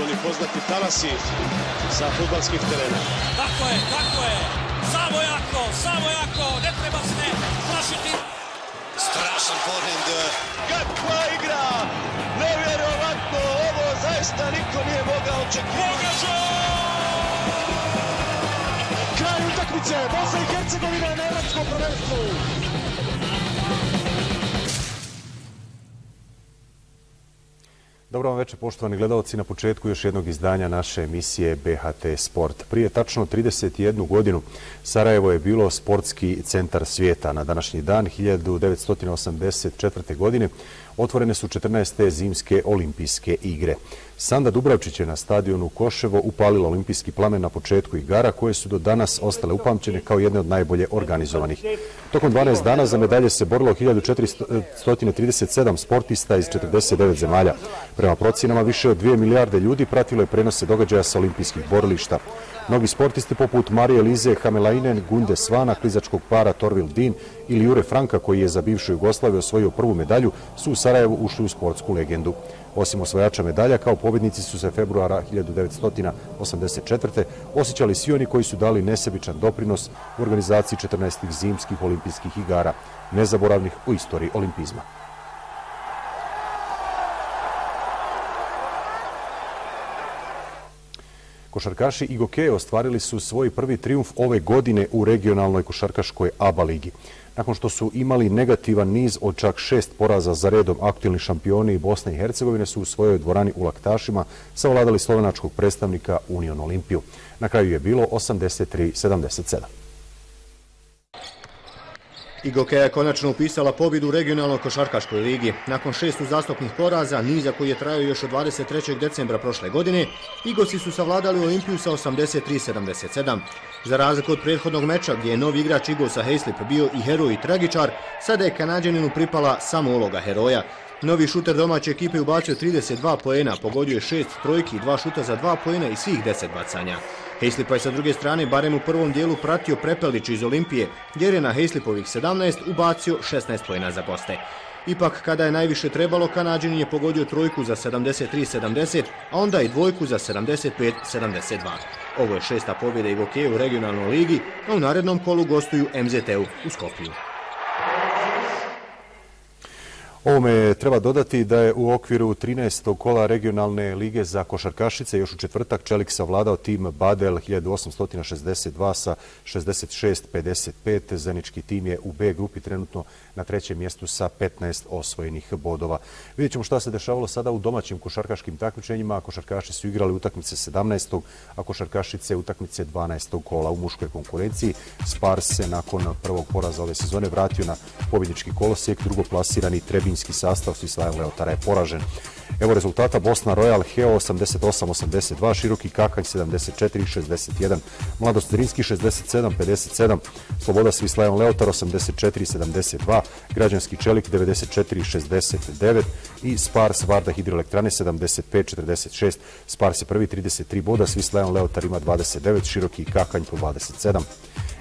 Oni poznati talasi sa futbalskih terena. Tako je, tako je. Samo jako, samo jako. Ne treba se ne plašiti. Strašan forehand. Kakva igra! Nevjerovatno! Ovo zaista niko nije mogao očekivati. Pogađa! Kraj utakmice, Bosna i Hercegovina na evropskom prvenstvu. Dobro vam večer, poštovani gledalci, na početku još jednog izdanja naše emisije BHT Sport. Prije tačno 31 godinu Sarajevo je bilo sportski centar svijeta. Na današnji dan, 1984. godine, otvorene su 14. zimske olimpijske igre. Sanda Dubravčić je na stadionu Koševo upalila olimpijski plamen na početku igara koje su do danas ostale upamćene kao jedne od najbolje organizovanih. Tokom 12 dana za medalje se borilo 1437 sportista iz 49 zemalja. Prema procjenama više od 2 milijarde ljudi pratilo je prenose događaja sa olimpijskih borilišta. Mnogi sportisti poput Marije Lize Hamelainen, Gunde Svana, klizačkog para Torvil Din ili Jure Franka koji je za bivšu Jugoslaviju osvojio prvu medalju su u Sarajevu ušli u sportsku legendu. Osim osvajača medalja, kao pobjednici su se februara 1984. osjećali svi oni koji su dali nesebičan doprinos u organizaciji 14. zimskih olimpijskih igara, nezaboravnih u istoriji olimpizma. Košarkaši i Gokeje ostvarili su svoj prvi triumf ove godine u regionalnoj košarkaškoj ABA ligi. Nakon što su imali negativan niz od čak šest poraza za redom, aktualni šampioni Bosne i Hercegovine su u svojoj dvorani u Laktašima savladali slovenačkog predstavnika Union Olimpiju. Na kraju je bilo 83-77. Igokeja je konačno upisala pobjedu u regionalnoj košarkaškoj ligi. Nakon šest uzastopnih poraza, niza koji je trajao još od 23. decembra prošle godine, Igosi su savladali Olimpiju sa 83-77. Za razliku od prethodnog meča gdje je novi igrač Igosa Hayslip bio i heroj i tragičar, sada je Kanadjaninu pripala samo uloga heroja. Novi šuter domaće ekipe ubacio 32 poena, pogodio je šest trojki i dva šuta za dva poena i svih deset bacanja. Heislipa je sa druge strane barem u prvom dijelu pratio Prepelić iz Olimpije, jer je na Heislipovih 17 ubacio 16 pojena za goste. Ipak, kada je najviše trebalo, Kanadžin je pogodio trojku za 73-70, a onda i dvojku za 75-72. Ovo je šesta pobjeda i u regionalnoj ligi, a u narednom kolu gostuju MZT-u u Skopiju. Ovome treba dodati da je u okviru 13. kola regionalne lige za košarkašice još u četvrtak Čelik savladao tim Badel 1862 sa 66-55. Zenički tim je u B grupi trenutno na trećem mjestu sa 15 osvojenih bodova. Vidjet ćemo šta se dešavalo sada u domaćim košarkaškim takmičenjima. Košarkaši su igrali utakmice 17. a košarkašice utakmice 12. kola u muškoj konkurenciji. Spars se nakon prvog poraza ove sezone vratio na pobjednički kolosijek. Drugoplasirani finski sastav Svislajan Leotara je poražen. Evo rezultata Bosna Royal Heo 88-82, Široki Kakanj 74-61, Mladost Drinski 67-57, Sloboda Svislajan Leotar 84-72, Građanski Čelik 94-69 i Spars Varda Hidroelektrane 75-46. Spars je prvi 33 boda, Svislajan Leotar ima 29, Široki Kakanj po 27.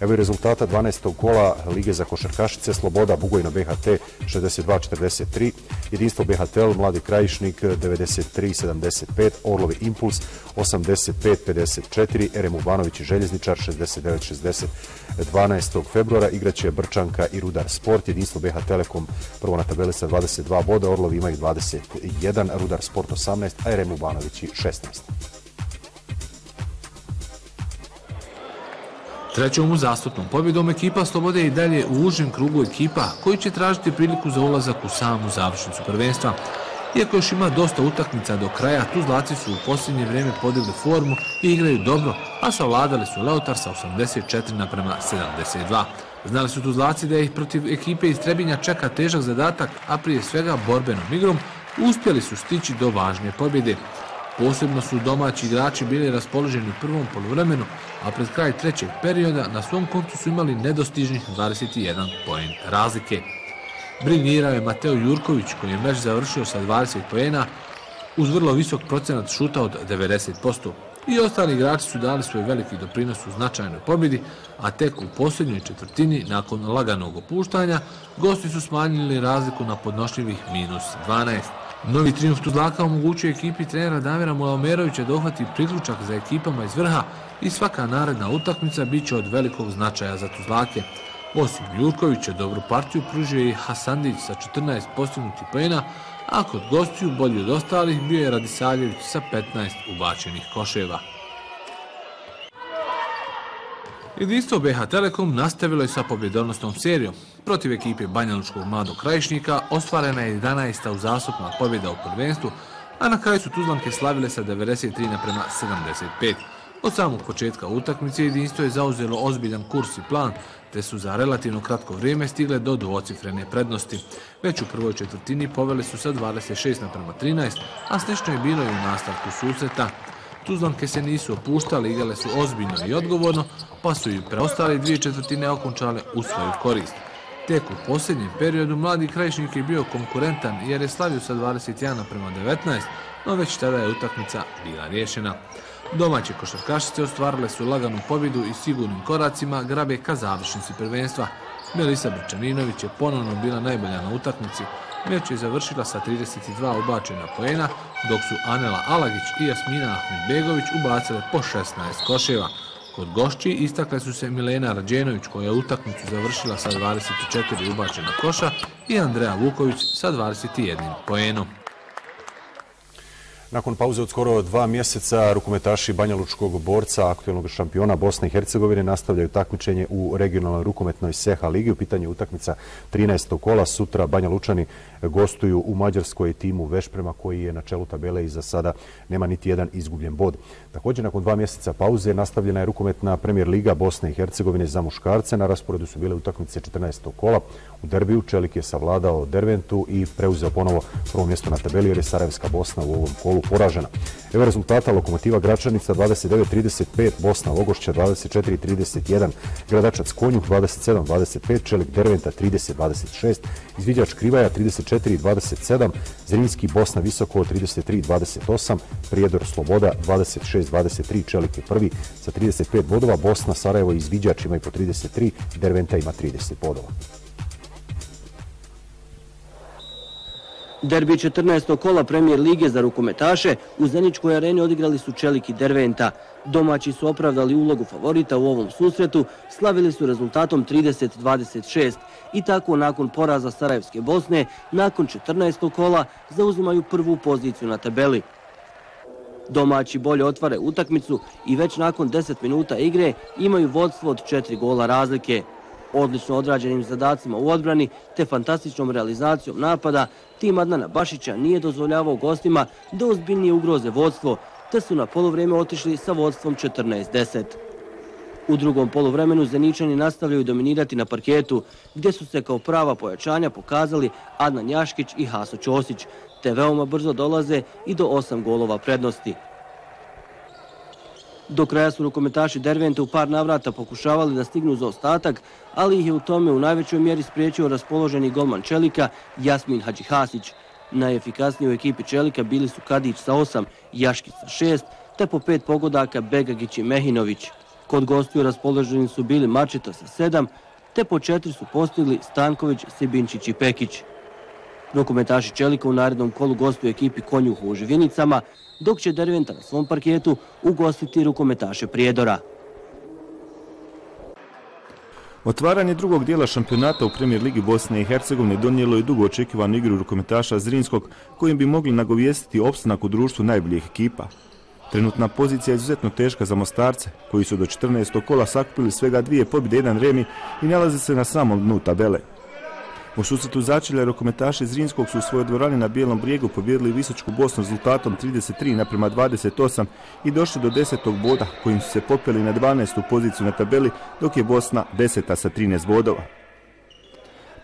Evo i rezultata 12. kola Lige za košarkašice, Sloboda Bugojno BHT 62-43, Jedinstvo BHTL, Mladi Krajišnik 93-75, Orlovi Impuls 85-54, Erem Ubanović i Željezničar 69-60. 12. februara igraće Brčanka i Rudar Sport, Jedinstvo BH Telekom prvo na tabeli sa 22 boda, Orlovi imaju 21, Rudar Sport 18, a Erem Ubanović 16. Trećom uzastupnom pobjedom ekipa Slobode i dalje u užem krugu ekipa koji će tražiti priliku za ulazak u samu završnicu prvenstva. Iako još ima dosta utakmica do kraja, Tuzlaci su u posljednje vrijeme podigli formu i igraju dobro, a savladali su Leotar sa 84 naprema 72. Znali su Tuzlaci da ih protiv ekipe iz Trebinja čeka težak zadatak, a prije svega borbenom igrom uspjeli su stići do važne pobjede. Posebno su domaći igrači bili raspoloženi u prvom polovremenu, a pred kraj trećeg perioda na svom koncu su imali nedostižnih 21 poen razlike. Briljirao je Mateo Jurković koji je meč završio sa 20 poena uz vrlo visok procenat šuta od 90%. I ostali igrači su dali svoj veliki doprinos u značajnoj pobjedi, a tek u posljednjoj četvrtini, nakon laganog opuštanja, gosti su smanjili razliku na podnošljivih minus 12. Novi triumf Tuzlaka omogućuje ekipi trenera Damira Mulaomerovića da ohvati priključak za ekipama iz vrha i svaka naredna utakmica bit će od velikog značaja za Tuzlake. Osim Jurkovića, dobru partiju pružio i Hasandić sa 14 postignuti pojena, a kod gostiju bolji od ostalih bio je Radisaljević sa 15 ubačenih koševa. Jedinstvo BH Telekom nastavilo je sa pobjedonosnom serijom. Protiv ekipe Banjalučkog mladog krajišnika ostvarena je 11. uzastupna pobjeda u prvenstvu, a na kraju su Tuzlanke slavile sa 93 naprema 75. Od samog početka utakmice jedinstvo je zauzelo ozbiljan kurs i plan, te su za relativno kratko vrijeme stigle do dvocifrene prednosti. Već u prvoj četvrtini povele su sa 26 naprema 13, a slično je bilo i u nastavku susreta. Tuzlanke se nisu opuštale, igrale su ozbiljno i odgovorno, pa su i preostale dvije četvrtine okončale u svoju korist. Tek u posljednjem periodu mladi krajišnik je bio konkurentan jer je slavio sa 21 prema 19, no već tada je utakmica bila rješena. Domaće košarkašice ostvarile su laganu pobjedu i sigurnim koracima grabe ka završnici prvenstva. Melisa Brčaninović je ponovno bila najbolja na utakmici, Meč je završila sa 32 ubačena poena, dok su Anela Alagić i Jasmina Ahmedbegović ubacile po 16 koševa. Kod gošći istakle su se Milena Rađenović koja je utakmicu završila sa 24 ubačena koša i Andreja Vuković sa 21 poenom. Nakon pauze od skoro dva mjeseca, rukometaši Banja Lučkog borca, aktualnog šampiona Bosne i Hercegovine, nastavljaju takmičenje u regionalnoj rukometnoj Seha Ligi. U pitanju utakmica 13. kola. Sutra Banja Lučani gostuju u Mađarskoj timu Vešprema, koji je na čelu tabele i za sada nema niti jedan izgubljen bod. Također, nakon dva mjeseca pauze, nastavljena je rukometna premijer Liga Bosne i Hercegovine za muškarce. Na rasporedu su bile utakmice 14. kola. U derbiju Čelik je savladao Derventu i preuzeo ponovo prvo mjesto na tabeli, jer je Sarajevska Bosna u ovom kolu poražena. Evo rezultata Lokomotiva Gračanica 29-35, Bosna Logošća 24-31, Gradačac Konjuh 27-25, Čelik Derventa 30-26, Izviđač Krivaja 34-27, Zrinski Bosna Visoko 33-28, Prijedor Sloboda 26-23, Čelik je prvi sa 35 bodova, Bosna Sarajevo i Izviđač imaju po 33, Derventa ima 30 bodova. Derbi 14. kola premijer lige za rukometaše u Zeničkoj areni odigrali su Čelik i Derventa. Domaći su opravdali ulogu favorita u ovom susretu, slavili su rezultatom 30-26 i tako nakon poraza Sarajevske Bosne, nakon 14. kola, zauzimaju prvu poziciju na tabeli. Domaći bolje otvare utakmicu i već nakon 10 minuta igre imaju vodstvo od 4 gola razlike odlično odrađenim zadacima u odbrani te fantastičnom realizacijom napada, tim Adnana Bašića nije dozvoljavao gostima da ozbiljnije ugroze vodstvo, te su na polovreme otišli sa vodstvom 14-10. U drugom polovremenu Zeničani nastavljaju dominirati na parketu, gdje su se kao prava pojačanja pokazali Adnan Jaškić i Haso Ćosić, te veoma brzo dolaze i do osam golova prednosti. Do kraja su rukometaši Dervente u par navrata pokušavali da stignu za ostatak, ali ih je u tome u najvećoj mjeri spriječio raspoloženi golman Čelika Jasmin Hadžihasić. Najefikasniji u ekipi Čelika bili su Kadić sa 8, Jaškić sa 6, te po pet pogodaka Begagić i Mehinović. Kod gostiju raspoloženi su bili Mačeta sa 7, te po četiri su postigli Stanković, Sibinčić i Pekić. Rukometaši Čelika u narednom kolu gostuju ekipi Konjuhu u Živinicama, dok će Derventa na svom parketu ugostiti rukometaše Prijedora. Otvaranje drugog dijela šampionata u premijer Ligi Bosne i Hercegovine donijelo je dugo očekivanu igru rukometaša Zrinskog, kojim bi mogli nagovijestiti opstanak u društvu najboljih ekipa. Trenutna pozicija je izuzetno teška za Mostarce, koji su do 14. kola sakupili svega dvije pobjede jedan remi i nalaze se na samom dnu tabele. U susretu začelja rokometaši iz Rinskog su u svojoj dvorani na Bijelom brijegu pobjedili Visočku Bosnu rezultatom 33 naprema 28 i došli do desetog boda kojim su se popeli na 12. poziciju na tabeli dok je Bosna deseta sa 13 bodova.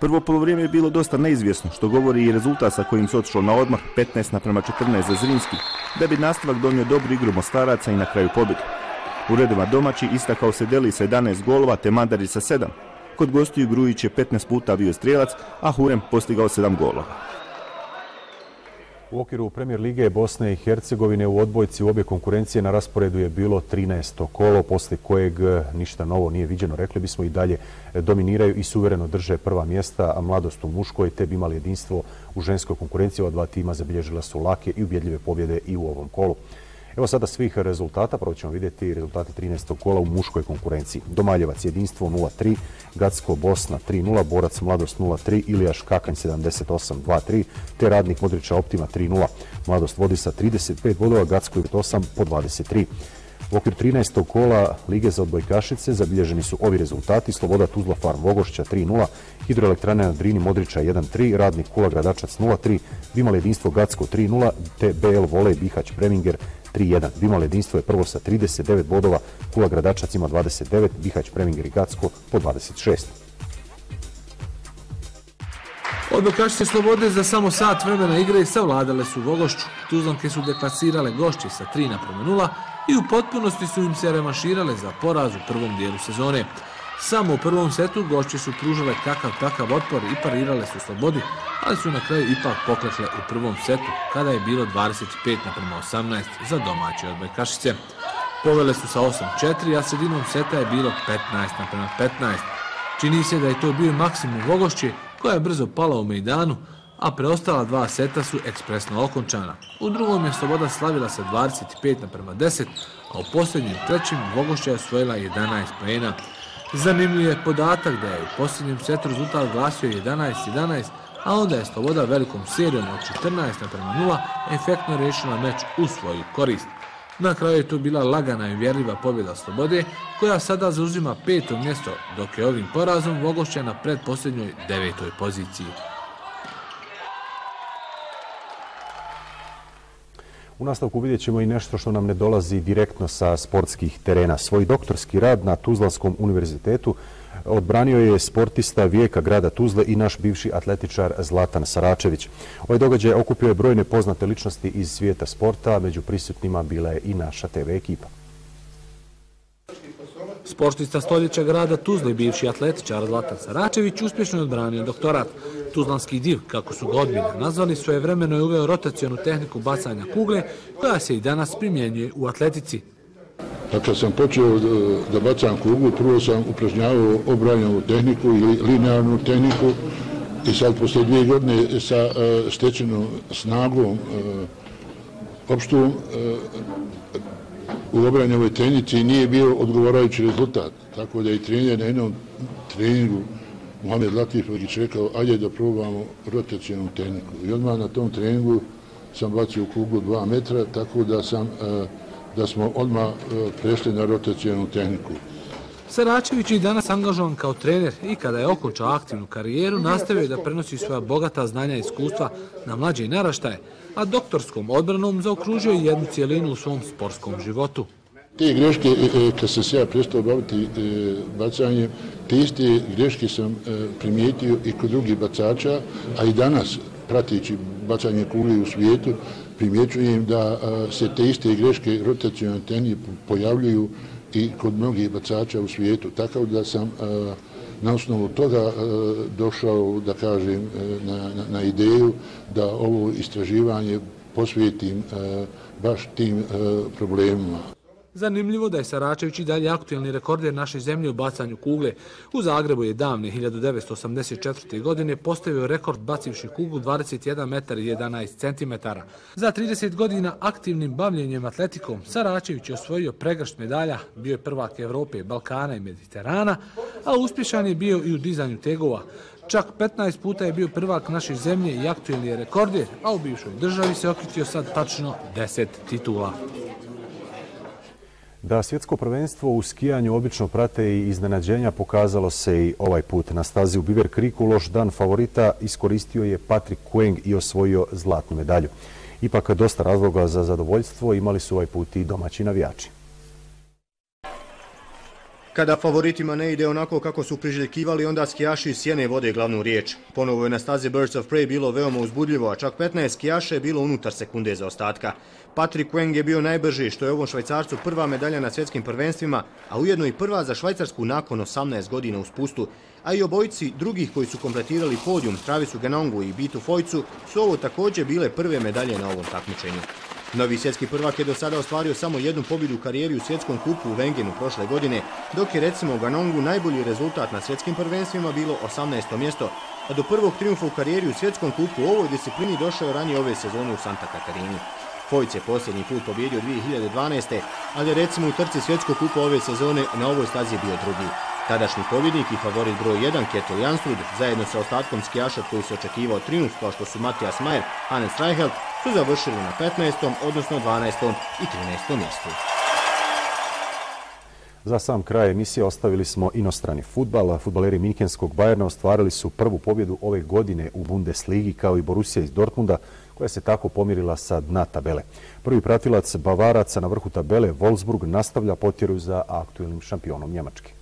Prvo polovrijeme je bilo dosta neizvjesno, što govori i rezultat sa kojim se otišlo na odmah 15 naprema 14 za Zrinski, da bi nastavak donio dobru igru Mostaraca i na kraju pobjedu. U redima domaći istakao se Deli sa 11 golova te Mandari sa 7, Kod gostiju Grujić je 15 puta bio strijelac, a Hurem postigao 7 golova. U okviru premijer Lige Bosne i Hercegovine u odbojci u obje konkurencije na rasporedu je bilo 13. kolo, posle kojeg e, ništa novo nije viđeno. Rekli bismo i dalje e, dominiraju i suvereno drže prva mjesta, a mladost u muškoj te bi imali jedinstvo u ženskoj konkurenciji. Ova dva tima zabilježila su lake i ubjedljive pobjede i u ovom kolu. Evo sada svih rezultata, prvo ćemo vidjeti rezultate 13. kola u muškoj konkurenciji. Domaljevac jedinstvo 0-3, Gacko Bosna 3-0, Borac Mladost 0-3, Ilijaš Kakanj 78-2-3, te Radnik Modrića Optima 3-0. Mladost vodi sa 35 bodova, Gacko 8 po 23. U okviru 13. kola Lige za odbojkašice zabilježeni su ovi rezultati. Sloboda Tuzla Farm Vogošća 3-0, Hidroelektrane na Drini Modrića 1-3, Radnik Kula Gradačac 0-3, Bimal jedinstvo Gacko 3-0, te BL Volej Bihać Preminger 3-1. Bimal jedinstvo je prvo sa 39 bodova, Kula Gradačac ima 29, Bihać Preminger i po 26. Odbojkašice Slobode za samo sat vremena igre i savladale su Vogošću. Tuzlanke su deklasirale gošće sa 3 na 0, i u potpunosti su im se remaširale za poraz u prvom dijelu sezone. Samo u prvom setu gošće su pružale kakav takav otpor i parirale su slobodi, ali su na kraju ipak poklekle u prvom setu, kada je bilo 25 naprema 18 za domaće odbojkašice. Povele su sa 8-4, a sredinom seta je bilo 15 naprema 15. Čini se da je to bio maksimum Vogošće, koja je brzo pala u Mejdanu, a preostala dva seta su ekspresno okončana. U drugom je Sloboda slavila sa 25 naprema 10, a u posljednjem trećem Vogošća je osvojila 11 pojena. Zanimljiv je podatak da je u posljednjem setu rezultat glasio 11-11, a onda je Sloboda velikom serijom od 14 naprema 0 efektno rešila meč u svoju korist. Na kraju je to bila lagana i vjerljiva pobjeda Slobode, koja sada zauzima peto mjesto, dok je ovim porazom Vogošća na predposljednjoj devetoj poziciji. U nastavku vidjet ćemo i nešto što nam ne dolazi direktno sa sportskih terena. Svoj doktorski rad na Tuzlanskom univerzitetu odbranio je sportista vijeka grada Tuzle i naš bivši atletičar Zlatan Saračević. Ovaj događaj okupio je brojne poznate ličnosti iz svijeta sporta, među prisutnima bila je i naša TV ekipa. Sportista stoljeća grada Tuzla i bivši atletičar Zlatan Saračević uspješno je odbranio doktorat. Tuzlanski div, kako su ga odbine nazvali, svoje vremeno je uveo rotacijonu tehniku bacanja kugle, koja se i danas primjenjuje u atletici. Kad sam počeo e, da bacam kuglu, prvo sam upražnjavao obranjenu tehniku ili linearnu tehniku i sad posle dvije godine sa e, stečenom snagom e, opštom u obranjevoj i nije bio odgovarajući rezultat. Tako da i trener na jednom treningu Mohamed Latifović rekao, ajde da probamo rotacijenu tehniku. I odmah na tom treningu sam bacio kuglu dva metra, tako da sam eh, da smo odmah eh, prešli na rotacijenu tehniku. Saračević je danas angažovan kao trener i kada je okončao aktivnu karijeru, nastavio da prenosi svoja bogata znanja i iskustva na mlađe i naraštaje, a doktorskom odbranom zaokružio jednu cijelinu u svom sportskom životu. Te greške, e, e, kad sam se ja prestao baviti e, bacanjem, te iste greške sam primijetio i kod drugih bacača, a i danas, pratići bacanje kuli u svijetu, primjećujem da se te iste greške rotacijone tenije pojavljuju i kod mnogih bacača u svijetu. Tako da sam e, na osnovu toga e, došao, da kažem, e, na, na, na ideju da ovo istraživanje posvijetim baš tim problemima. Zanimljivo da je Saračević i dalje aktuelni rekorder naše zemlje u bacanju kugle. U Zagrebu je davne 1984. godine postavio rekord bacivši kuglu 21 metar i 11 centimetara. Za 30 godina aktivnim bavljenjem atletikom Saračević je osvojio pregršt medalja, bio je prvak Evrope, Balkana i Mediterana, a uspješan je bio i u dizanju tegova. Čak 15 puta je bio prvak naše zemlje i aktuelni je rekorder, a u bivšoj državi se okitio sad tačno 10 titula. Da svjetsko prvenstvo u skijanju obično prate i iznenađenja pokazalo se i ovaj put. Na stazi u Biver Kriku loš dan favorita iskoristio je Patrick Kueng i osvojio zlatnu medalju. Ipak dosta razloga za zadovoljstvo imali su ovaj put i domaći navijači. Kada favoritima ne ide onako kako su priželjkivali, onda skijaši iz Sjene vode glavnu riječ. Ponovo je na stazi Birds of Prey bilo veoma uzbudljivo, a čak 15 skijaša je bilo unutar sekunde za ostatka. Patrick Weng je bio najbrži, što je ovom švajcarcu prva medalja na svjetskim prvenstvima, a ujedno i prva za švajcarsku nakon 18 godina u spustu. A i obojci drugih koji su kompletirali podijum, Travisu Genongu i Bitu Fojcu, su ovo također bile prve medalje na ovom takmičenju. Novi svjetski prvak je do sada ostvario samo jednu pobjedu u karijeri u svjetskom kupu u Vengenu prošle godine, dok je recimo u Ganongu najbolji rezultat na svjetskim prvenstvima bilo 18. mjesto, a do prvog triumfa u karijeri u svjetskom kupu u ovoj disciplini došao ranije ove sezone u Santa Katarini. Fojc je posljednji put pobjedio 2012. ali je recimo u trci svjetskog kupa ove sezone na ovoj stazi bio drugi. Tadašnji pobjednik i favorit broj 1 Ketil Janstrud, zajedno sa ostatkom skijaša koji se očekivao triumf kao što su Matijas Majer, Hannes Reichelt, su završili na 15. odnosno 12. i 13. mjestu. Za sam kraj emisije ostavili smo inostrani futbal. Futbaleri Minkenskog Bajerna ostvarili su prvu pobjedu ove godine u Bundesligi kao i Borussia iz Dortmunda koja se tako pomirila sa dna tabele. Prvi pratilac Bavaraca na vrhu tabele Wolfsburg nastavlja potjeru za aktuelnim šampionom Njemačke.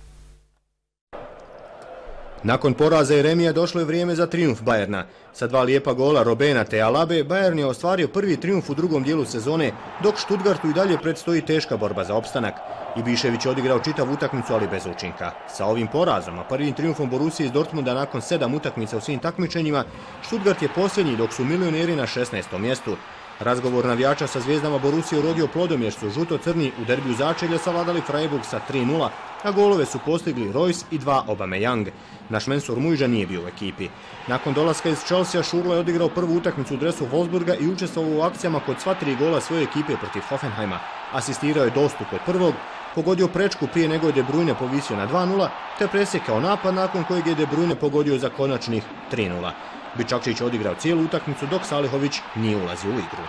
Nakon poraza Jeremija došlo je vrijeme za triumf Bajerna. Sa dva lijepa gola Robena te Alabe, Bajern je ostvario prvi triumf u drugom dijelu sezone, dok Štutgartu i dalje predstoji teška borba za opstanak. Ibišević je odigrao čitav utakmicu, ali bez učinka. Sa ovim porazom, a prvim triumfom Borusije iz Dortmunda nakon sedam utakmica u svim takmičenjima, Štutgart je posljednji dok su milioneri na 16. mjestu. Razgovor navijača sa zvijezdama Borusije urodio plodom jer su žuto-crni u derbiju začelja savladali Freiburg sa 3-0, a golove su postigli Royce i dva Young. Naš mensur Mujža nije bio u ekipi. Nakon dolaska iz Chelsea, Šurla je odigrao prvu utakmicu u dresu Wolfsburga i učestvovao u akcijama kod sva tri gola svoje ekipe protiv Hoffenheima. Asistirao je dostup kod prvog, pogodio prečku prije nego je De Bruyne povisio na 2-0, te presjekao napad nakon kojeg je De Bruyne pogodio za konačnih 3-0. Bičakčić odigrao cijelu utakmicu dok Salihović nije ulazio u igru.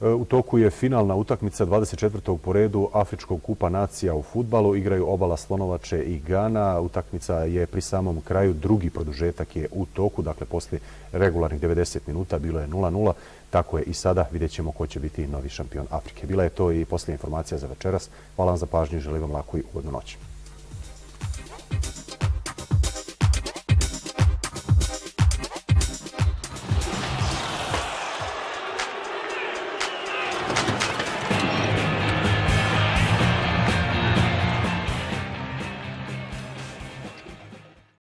E, u toku je finalna utakmica 24. po redu Afričkog kupa nacija u futbalu. Igraju obala Slonovače i Gana. Utakmica je pri samom kraju. Drugi produžetak je u toku. Dakle, poslije regularnih 90 minuta bilo je 0-0. Tako je i sada. Vidjet ćemo ko će biti novi šampion Afrike. Bila je to i poslije informacija za večeras. Hvala vam za pažnju i želim vam laku i ugodnu noć.